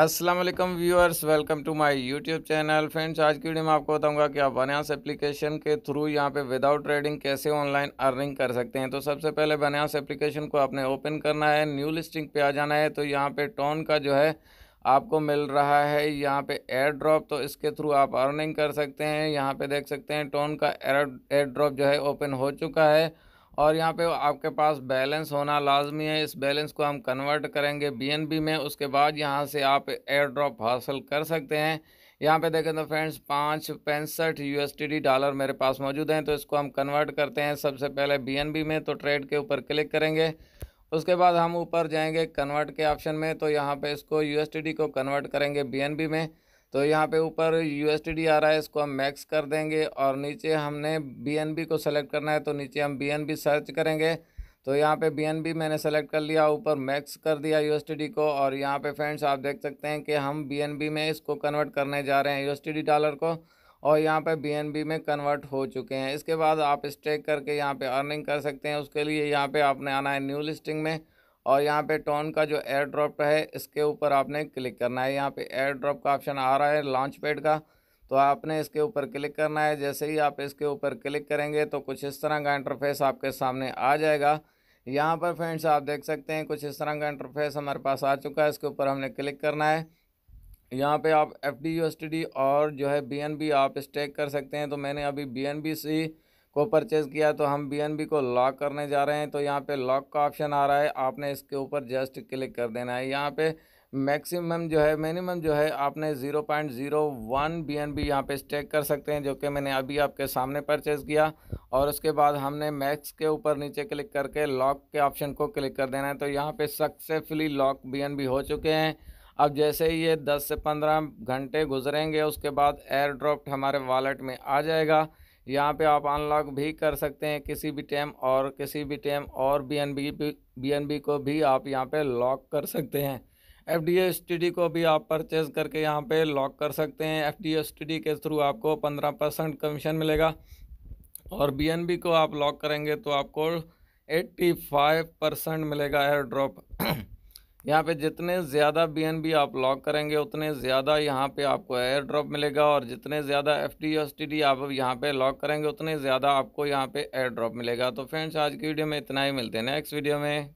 वालेकुम viewers, welcome to my YouTube channel. Friends, आज की वीडियो में आपको बताऊँगा कि आप बनास एप्लीकेशन के थ्रू यहाँ पे विदाउट ट्रेडिंग कैसे ऑनलाइन अर्निंग कर सकते हैं। तो सबसे पहले बनास एप्लीकेशन को आपने ओपन करना है न्यू लिस्टिंग पे आ जाना है। तो यहाँ पे टोन का जो है आपको मिल रहा है, यहाँ पे एयर ड्रॉप तो इसके थ्रू आप अर्निंग कर सकते हैं। यहाँ पर देख सकते हैं टोन का एयर ड्रॉप जो है ओपन हो चुका है। और यहाँ पे आपके पास बैलेंस होना लाजमी है। इस बैलेंस को हम कन्वर्ट करेंगे बीएनबी में। उसके बाद यहाँ से आप एयर ड्रॉप हासिल कर सकते हैं। यहाँ पे देखें तो फ्रेंड्स, पाँच पैंसठ यू डॉलर मेरे पास मौजूद हैं। तो इसको हम कन्वर्ट करते हैं सबसे पहले बीएनबी में। तो ट्रेड के ऊपर क्लिक करेंगे। उसके बाद हम ऊपर जाएँगे कन्वर्ट के ऑप्शन में। तो यहाँ पे इसको यू को कन्वर्ट करेंगे बीएनबी में। तो यहाँ पे ऊपर यू एस आ रहा है, इसको हम मैक्स कर देंगे और नीचे हमने बीएनबी को सेलेक्ट करना है तो नीचे हम बीएनबी सर्च करेंगे। तो यहाँ पे बीएनबी मैंने सेलेक्ट कर लिया, ऊपर मैक्स कर दिया यू को और यहाँ पे फ्रेंड्स आप देख सकते हैं कि हम बीएनबी में इसको कन्वर्ट करने जा रहे हैं यू डॉलर को और यहाँ पे बीएनबी में कन्वर्ट हो चुके हैं। इसके बाद आप स्टेक करके यहाँ पे अर्निंग कर सकते हैं, उसके लिए यहाँ पे आपने आना है न्यू लिस्टिंग में। और यहाँ पे टोन का जो एयर ड्रॉप है, इसके ऊपर आपने क्लिक करना है। यहाँ पे एयर ड्रॉप का ऑप्शन आ रहा है लॉन्च पैड का। तो आपने इसके ऊपर क्लिक करना है। जैसे ही आप इसके ऊपर क्लिक करेंगे तो कुछ इस तरह का इंटरफेस आपके सामने आ जाएगा। यहाँ पर फ्रेंड्स आप देख सकते हैं, कुछ इस तरह का इंटरफेस हमारे पास आ चुका है। इसके ऊपर हमने क्लिक करना है। यहाँ पे आप एफ़ डी और जो है बीएनबी आप स्टेक कर सकते हैं। तो मैंने अभी बी से को परचेज़ किया तो हम BNB को लॉक करने जा रहे हैं। तो यहाँ पे लॉक का ऑप्शन आ रहा है। आपने इसके ऊपर जस्ट क्लिक कर देना है। यहाँ पे मैक्सिमम जो है मिनिमम जो है, आपने zero point zero one B N B यहाँ पर स्टेक कर सकते हैं, जो कि मैंने अभी आपके सामने परचेज़ किया। और उसके बाद हमने मैक्स के ऊपर नीचे क्लिक करके लॉक के ऑप्शन को क्लिक कर देना है। तो यहाँ पे successfully lock B N B हो चुके हैं। अब जैसे ही ये 10 से 15 घंटे गुजरेंगे, उसके बाद एयर ड्रॉप हमारे वॉलेट में आ जाएगा। यहाँ पे आप अनलॉक भी कर सकते हैं किसी भी टाइम और किसी भी टाइम और B N B B N B को भी आप यहाँ पे लॉक कर सकते हैं। F D S T D को भी आप परचेज करके यहाँ पे लॉक कर सकते हैं। F D S T D के थ्रू आपको पंद्रह परसेंट कमीशन मिलेगा। और बी एन बी को आप लॉक करेंगे तो आपको एट्टी फाइव परसेंट मिलेगा एयर ड्रॉप यहाँ पे जितने ज़्यादा BNB आप लॉक करेंगे, उतने ज़्यादा यहाँ पे आपको एयर ड्रॉप मिलेगा और जितने ज़्यादा F T S T D आप यहाँ पे लॉक करेंगे, उतने ज़्यादा आपको यहाँ पे एयर ड्रॉप मिलेगा। तो फ्रेंड्स आज की वीडियो में इतना ही, मिलते हैं नेक्स्ट वीडियो में।